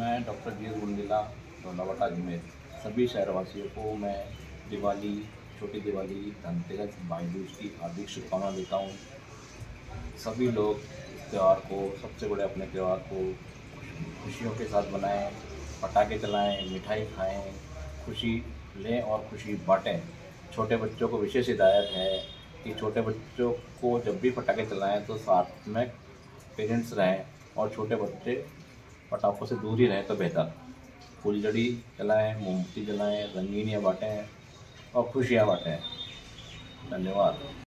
मैं डॉक्टर जी गुंडीला धौलावट अजमेर सभी शहरवासियों को मैं दिवाली, छोटी दिवाली, धनतेरस, भाई दूज की हार्दिक शुभकामना देता हूँ। सभी लोग इस त्यौहार को, सबसे बड़े अपने त्यौहार को खुशियों के साथ बनाएँ पटाखे चलाएँ, मिठाई खाएँ, खुशी लें और खुशी बांटें। छोटे बच्चों को विशेष हिदायत है कि छोटे बच्चों को जब भी पटाखे चलाएँ तो साथ में पेरेंट्स रहें और छोटे बच्चे पटाखों से दूर ही रहें तो बेहतर। फुलझड़ी जलाएँ, मोमबत्ती जलाएँ रंगीनियाँ बाँटें, और खुशियाँ बाँटें। धन्यवाद।